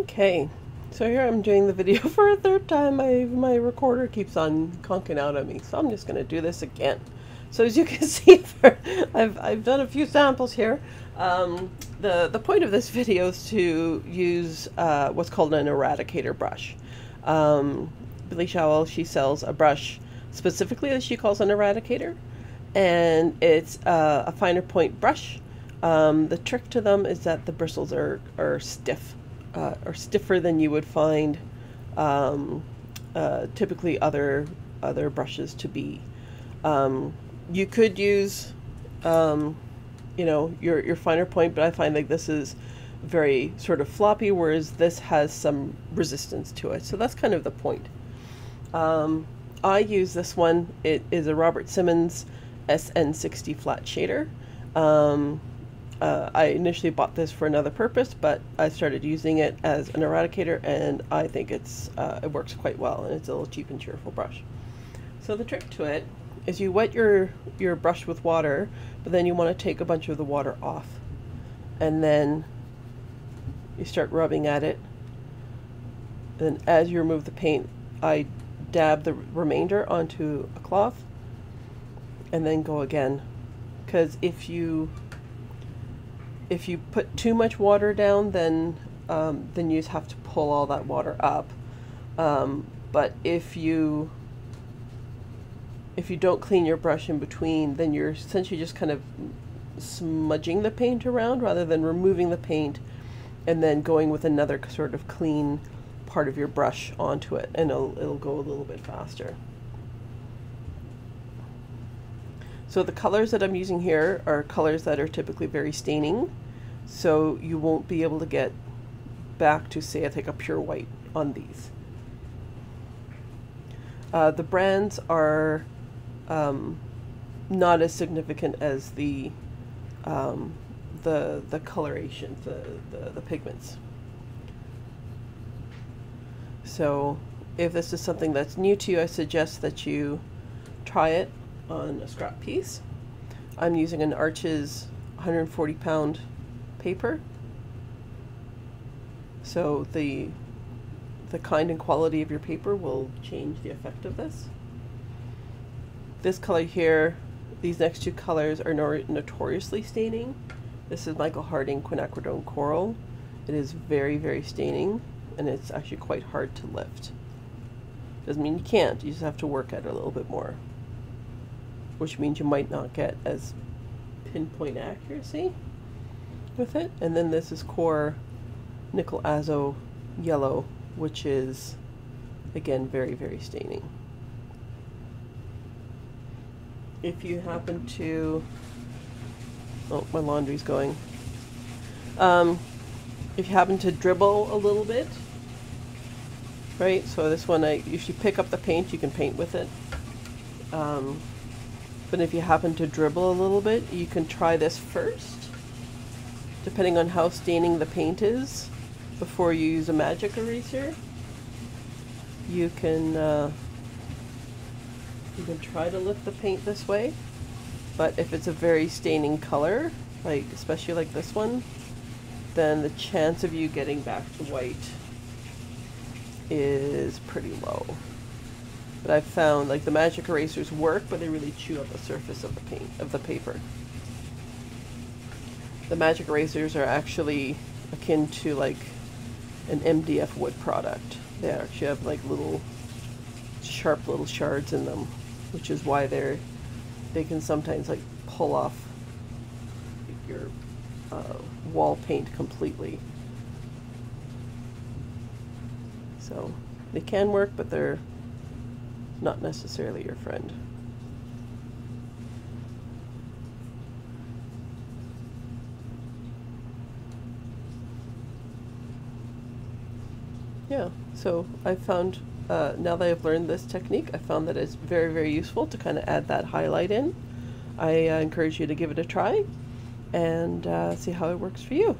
Okay, so here I'm doing the video for a third time. My, my recorder keeps on conking out at me, so I'm just going to do this again. So as you can see, I've, I've done a few samples here. Um, the, the point of this video is to use uh, what's called an eradicator brush. Um, Billy Showell, she sells a brush specifically that she calls an eradicator, and it's uh, a finer point brush. Um, the trick to them is that the bristles are, are stiff uh, are stiffer than you would find um, uh, typically other other brushes to be. Um, you could use, um, you know, your your finer point, but I find like this is very sort of floppy, whereas this has some resistance to it. So that's kind of the point. Um, I use this one. It is a Robert Simmons SN60 flat shader. Uh, I initially bought this for another purpose, but I started using it as an eradicator, and I think it's uh, it works quite well, and it's a little cheap and cheerful brush. So the trick to it is you wet your your brush with water, but then you want to take a bunch of the water off, and then you start rubbing at it. And as you remove the paint, I dab the remainder onto a cloth, and then go again, because if you if you put too much water down, then um, then you have to pull all that water up. Um, but if you if you don't clean your brush in between, then you're essentially just kind of smudging the paint around rather than removing the paint and then going with another sort of clean part of your brush onto it and it'll, it'll go a little bit faster. So the colors that I'm using here are colors that are typically very staining. So you won't be able to get back to say I think a pure white on these. Uh, the brands are um, not as significant as the um, the the coloration, the, the, the pigments. So if this is something that's new to you, I suggest that you try it on a scrap piece. I'm using an Arches 140 pound paper. So the the kind and quality of your paper will change the effect of this. This color here, these next two colors are notoriously staining. This is Michael Harding Quinacridone Coral. It is very, very staining and it's actually quite hard to lift. Doesn't mean you can't, you just have to work at it a little bit more which means you might not get as pinpoint accuracy with it. And then this is core Nickel Azo Yellow, which is again very, very staining. If you happen to, oh, my laundry's going. Um, if you happen to dribble a little bit, right? So this one, I, if you pick up the paint, you can paint with it. Um, but if you happen to dribble a little bit, you can try this first, depending on how staining the paint is, before you use a magic eraser. You can uh, you can try to lift the paint this way, but if it's a very staining color, like especially like this one, then the chance of you getting back to white is pretty low. But I've found like the magic erasers work, but they really chew up the surface of the paint of the paper. The magic erasers are actually akin to like an MDF wood product. They actually have like little sharp little shards in them, which is why they're they can sometimes like pull off your uh, wall paint completely. So they can work, but they're not necessarily your friend. Yeah, so I found, uh, now that I've learned this technique, I found that it's very, very useful to kind of add that highlight in. I uh, encourage you to give it a try and uh, see how it works for you.